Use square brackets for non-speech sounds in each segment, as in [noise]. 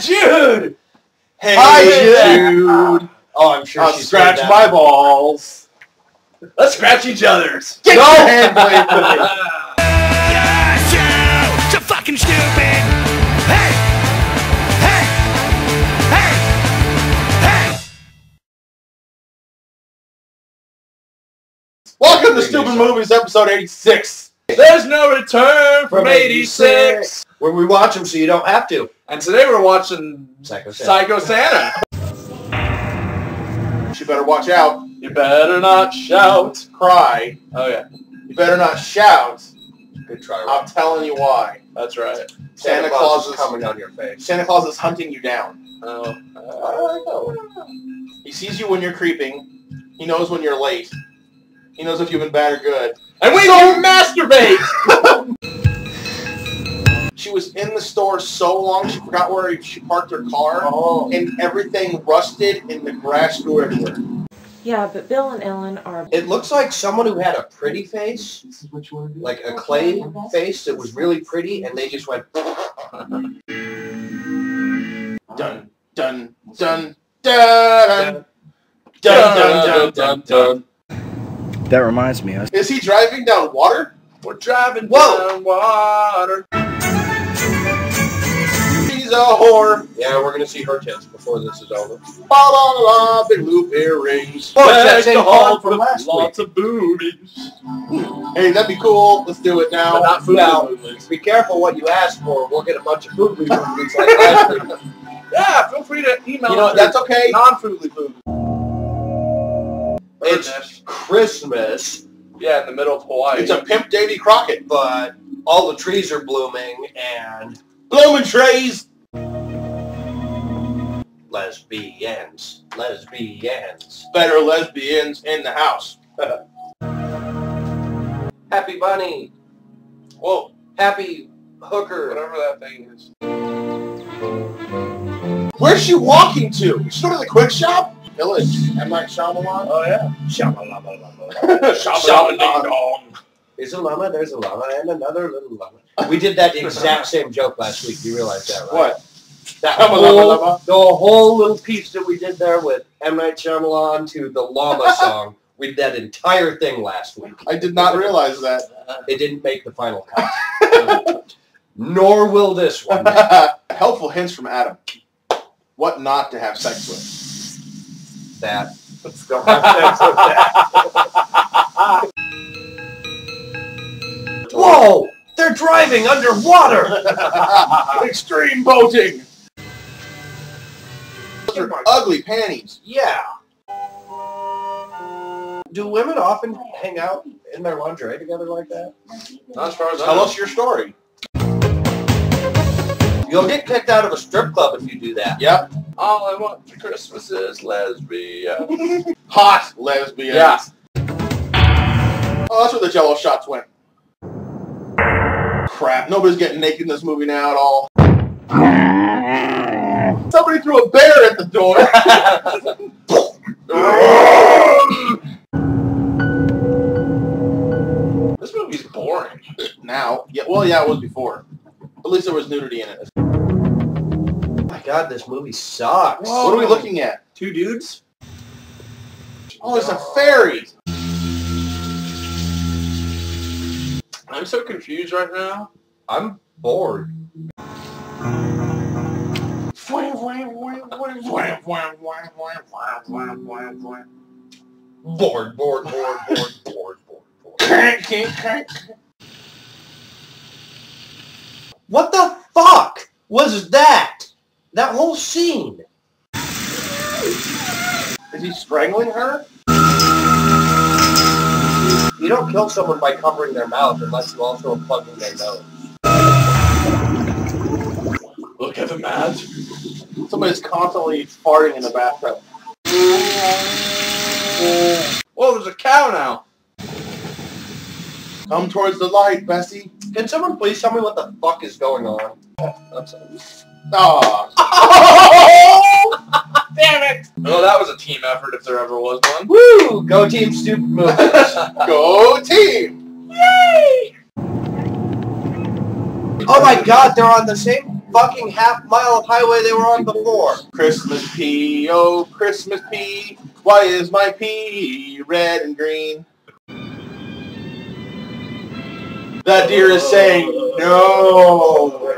Jude! Hey, Hi, Jude. Oh, I'm sure I'll she scratch my that. balls. Let's scratch each other's. Get No. your hand away from me. Yes! So fucking stupid! Hey! Hey! Hey! Hey! Welcome to Stupid Movies, episode 86. There's no return from, From 86. Where we watch them so you don't have to. And today we're watching Psycho Santa. Psycho Santa. You better watch out. You better not shout. Cry. Oh yeah. You better not shout. Good try. I'm telling you why. That's right. Santa Claus is coming on your face. Santa Claus is hunting you down. Oh. Uh, he sees you when you're creeping. He knows when you're late. He knows if you've been bad or good. And we don't masturbate! [laughs] she was in the store so long she forgot where she parked her car. Oh. And everything rusted and the grass grew everywhere. Yeah, but Bill and Ellen are. It looks like someone who had a pretty face, like a clay face that was really pretty, and they just went. Dun, dun, dun, dun, dun, dun, dun, dun, dun. That reminds me, I Is he driving down water? We're driving Whoa. down water. He's a whore. Yeah, we're gonna see her tits before this is over. La la la, big loop earrings. Oh, it's that same to home from with last Lots of boobies. Hey, that'd be cool. Let's do it now. But not food Now. Be careful what you ask for. We'll get a bunch of food movies like last week. [laughs] Yeah, feel free to email. You know, that's okay. non-foodly food. It's Christmas, yeah, in the middle of Hawaii. It's a pimp Davy Crockett. but all the trees are blooming and Blooming trees. Lesbians, lesbians. Better lesbians in the house. [laughs] Happy bunny, Whoa, happy hooker. whatever that thing is. Where's she walking to? She's going to the quick shop? Village. M. Night Shyamalan? Oh yeah. Shyamalan. [laughs] Dong. There's a llama, there's a llama, and another little llama. We did that exact same joke last week. You realize that, right? What? That whole, the whole little piece that we did there with M. Night Shyamalan to the llama [laughs] song, we did that entire thing last week. I did not realize that. It didn't make the final cut. [laughs] Nor will this one. [laughs] Helpful hints from Adam. What not to have sex with. That. Let's go have sex with that. Whoa! They're driving underwater! Extreme boating. Those are ugly panties. Yeah. Do women often hang out in their lingerie together like that? Not as far as Tell us your story. You'll get kicked out of a strip club if you do that. Yep. All I want for Christmas is lesbian. [laughs] Hot lesbians. Yeah. Oh, that's where the jello shots went. Crap, nobody's getting naked in this movie now at all. Somebody threw a bear at the door. [laughs] this movie's boring. Now, yeah, well, yeah, it was before. At least there was nudity in it. my god, this movie sucks. What are we looking at? Two dudes? Oh, it's a fairy. I'm so confused right now. I'm bored. Bored, bored, bored, bored, bored, bored, bored. What the fuck was that? That whole scene. Is he strangling her? You don't kill someone by covering their mouth unless you also are plugging their nose. Look at the mat. Somebody's constantly farting in the bathtub. Whoa, there's a cow now. Come towards the light, Bessie. Can someone please tell me what the fuck is going on? I'm sorry. Aw. Ah. [laughs] Damn it! Well, that was a team effort if there ever was one. Woo! Go Team Stupid Movies. [laughs] Go team! Yay! Oh my god, they're on the same fucking half mile of highway they were on before. Christmas pea, oh Christmas pea, why is my pea red and green? That deer is saying no.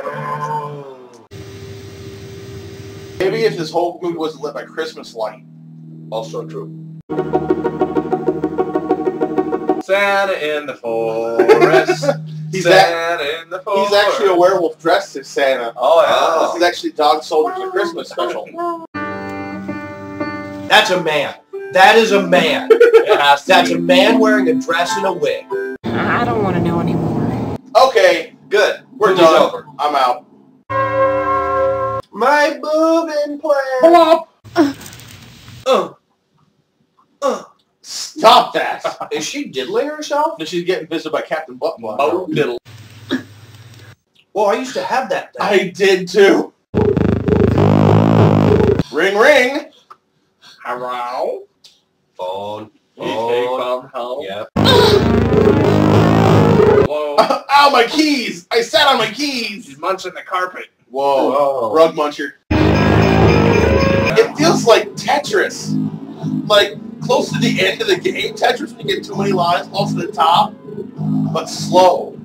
Maybe if this whole movie wasn't lit by Christmas light. Also true. Santa in the forest. [laughs] He's Santa in the. He's actually a werewolf dressed as Santa. Oh yeah. This is actually Dog Soldiers a Christmas special. That's a man. That is a man. yeah. It has [laughs] to That's a man wearing a dress and a wig. I don't want to know anymore. Okay, Good. we're Movie's done. over. I'm out. My moving plan. Uh, uh. Stop that. [laughs] Is she diddling herself? And she's getting visited by Captain Buttblood. Oh, diddle. Well, I used to have that thing. I did too. Ring ring. Hello? Phone. Phone. home. Yep. Hello? [laughs] Ow, oh, oh, my keys! I sat on my keys! She's munching the carpet. Whoa. Oh. Rug muncher. It feels like Tetris. Like, close to the end of the game, Tetris, when you get too many lines close to the top, but slow.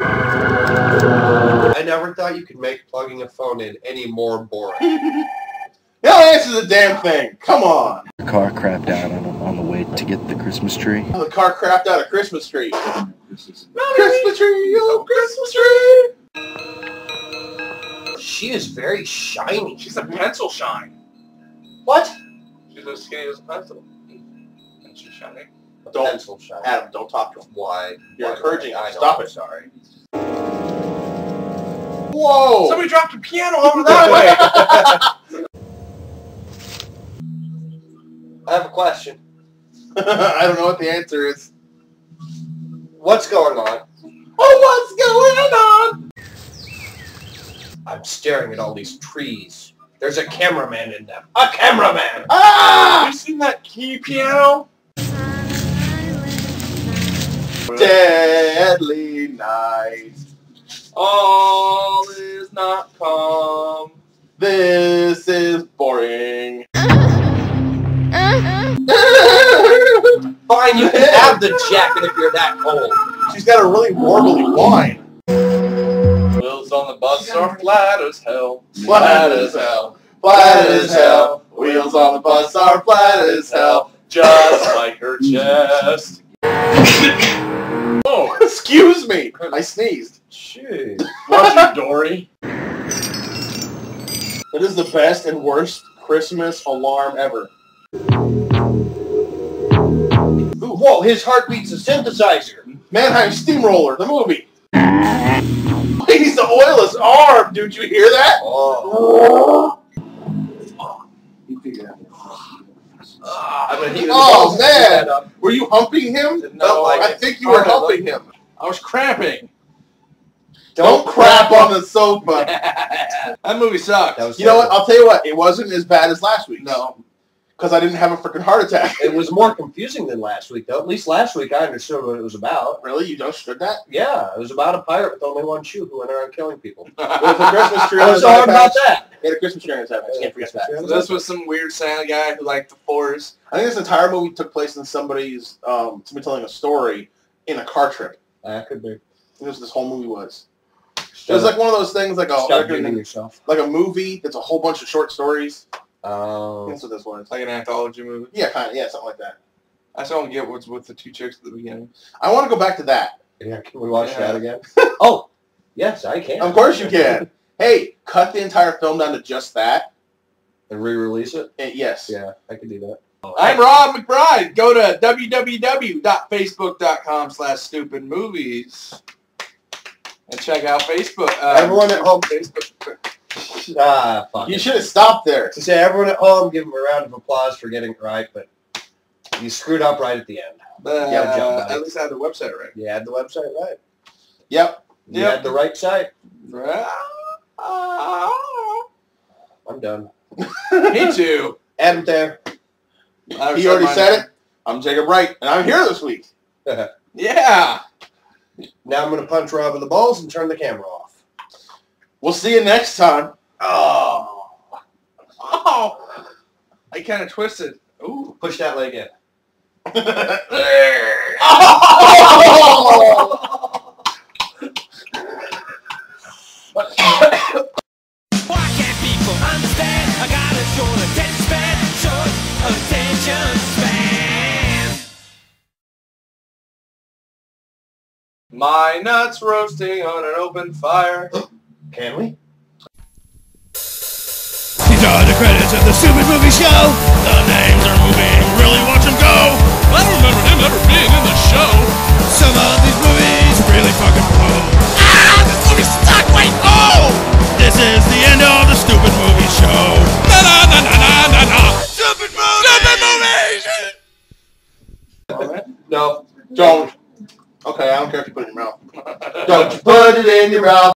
I never thought you could make plugging a phone in any more boring. [laughs] Now answer the damn thing. Come on. The car crapped out on, on the way to get the Christmas tree. Oh, the car crapped out a Christmas tree. Christmas tree, oh Christmas tree. She is very shiny. She's a pencil shine. What? She's as skinny as a pencil. And she's shining. A Don't- pencil shiny. Adam, don't talk to him. Why? You're Why encouraging him. Stop it. Sorry. Whoa! Somebody dropped a piano over that [laughs] way. [laughs] I have a question. [laughs] I don't know what the answer is. What's going on? Oh, what's going on? I'm staring at all these trees. There's a cameraman in them. A cameraman! Ah! Have you seen that key piano? Deadly night. All is not calm. This is boring. Fine, you can [laughs] have the jacket if you're that cold. She's got a really warbly whine. On the bus are flat as hell. Flat as hell. Flat as hell. Wheels on the bus are flat as hell. Just like her chest. oh, Excuse me. I sneezed. Jeez. watch you, Dory. It is the best and worst Christmas alarm ever. Whoa, his heartbeat's a synthesizer. Mannheim Steamroller, the movie. He needs to oil his arm. Dude, you hear that? Oh. I'm Oh, the balls man. and heat that up. Were you humping him? It felt like I it. think you were Oh, humping him. I was cramping. Don't crap on the sofa. [laughs] that movie sucked. That was You know what? I'll tell you what. It wasn't as bad as last week. no. Because I didn't have a freaking heart attack. It was more confusing than last week, though. At least last week I understood what it was about. Really? You understood that? Yeah, it was about a pirate with only one shoe who went around killing people. [laughs] With a Christmas tree [laughs] on What's his so hard iPad. about that? He had a Christmas tree on his head. I just can't forget that. So this was some weird Santa guy who liked the forest. I think this entire movie took place in somebody's, um, somebody telling a story in a car trip. That could be. This this whole movie was. It was like one of those things, like a Stop like a, yourself. like a movie that's a whole bunch of short stories. Oh. That's what this was. It's like an anthology movie. Yeah, kind of. Yeah, something like that. I still don't get what's with the two chicks at the beginning. I want to go back to that. Yeah, can we watch Yeah. that again? [laughs] oh, yes, I can. Of course you can. hey, cut the entire film down to just that. And re-release it? And yes. Yeah, I can do that. I'm Rob McBride. Go to www.facebook.com slash stupid movies and check out Facebook. Uh, Everyone at home- Facebook. [laughs] Ah, fuck. You should have stopped there. To say everyone at home, give them a round of applause for getting it right, but you screwed up right at the end. Uh, Yeah, John. at least I had the website right. You had the website right. Yep. You Yep. had the right site. [laughs] I'm done. Me too. Adam there. He already said it. I'm Jacob Wright, and I'm here this week. [laughs] Yeah. Now I'm going to punch Rob in the balls and turn the camera off. We'll see you next time. Oh. Oh. I kind of twisted. Ooh. Push that leg in. [laughs] Why can't people understand? I got a short attention span, short attention span. My nuts roasting on an open fire. [gasps] Can we? Are the credits of the stupid movie show. The names are moving, really watch them go. I don't remember him ever being in the show. Some of these movies really fucking blow. Ah, this movie sucked. Wait, oh! This is the end of the stupid movie show. Na na na na na na na. Stupid movie. Stupid movie. No. Don't. Okay, I don't care if you put it in your mouth. Don't you put it in your mouth.